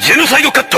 ジェノサイドカット